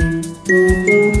Thank